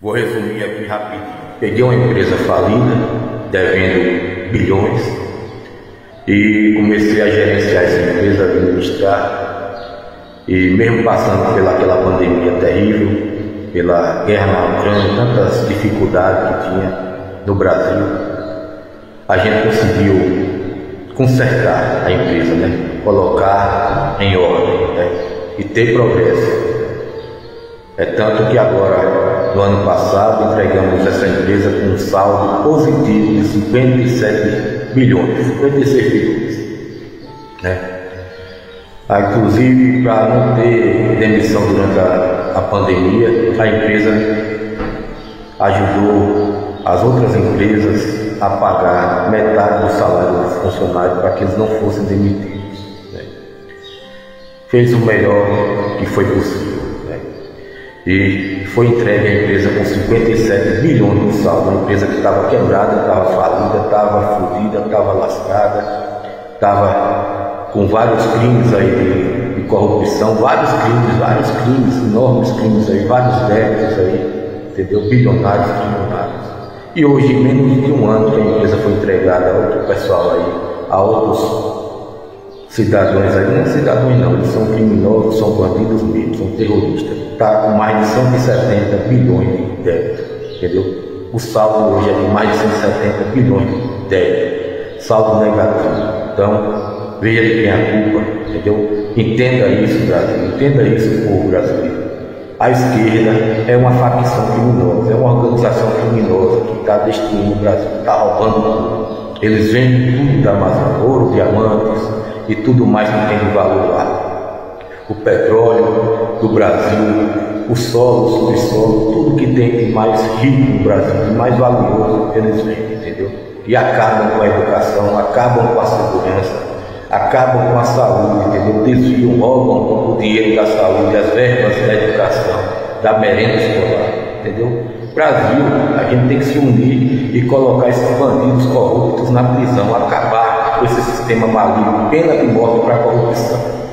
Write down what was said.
Vou resumir aqui rapidinho. Peguei uma empresa falida, devendo bilhões, e comecei a gerenciar essa empresa, a administrar. E mesmo passando pelaquela pandemia terrível, pela guerra na Ucrânia, tantas dificuldades que tinha no Brasil, a gente conseguiu consertar a empresa, né? colocar em ordem né? e ter progresso. É tanto que agora, no ano passado, entregamos essa empresa com um saldo positivo de 57 bilhões, 56 bilhões. Né? Ah, inclusive, para não ter demissão durante a, a pandemia, a empresa ajudou as outras empresas a pagar metade do salário dos funcionários para que eles não fossem demitidos. Né? Fez o melhor que foi possível. E foi entregue a empresa com 57 bilhões de saldo, uma empresa que estava quebrada, estava falida, estava fodida, estava lascada, estava com vários crimes aí de, de, corrupção, vários crimes, vários crimes, enormes crimes aí, vários débitos aí, entendeu? Bilionários. E hoje, menos de um ano que a empresa foi entregada a outro pessoal aí, a outros cidadãos aí, não é cidadãos não, eles são criminosos, são bandidos mesmo, são terroristas. Está com mais de 170 bilhões de débito, entendeu? O saldo hoje é de mais de 170 bilhões de débito, saldo negativo. Então, veja quem é a culpa, entendeu? Entenda isso, Brasil, entenda isso, povo brasileiro. A esquerda é uma facção criminosa, é uma organização criminosa está destruindo o Brasil, está roubando tudo. Eles vendem tudo da Amazônia, ouro, diamantes e tudo mais que tem de valor lá. O petróleo do Brasil, o solo, o subsolo, tudo que tem de mais rico no Brasil, de mais valioso, eles vendem, entendeu? E acabam com a educação, acabam com a segurança, acabam com a saúde, entendeu? Desviam, roubam o dinheiro da saúde, as verbas da educação, da merenda escolar, entendeu? Brasil, a gente tem que se unir e colocar esses bandidos corruptos na prisão, acabar com esse sistema maligno, pena de morte para a corrupção.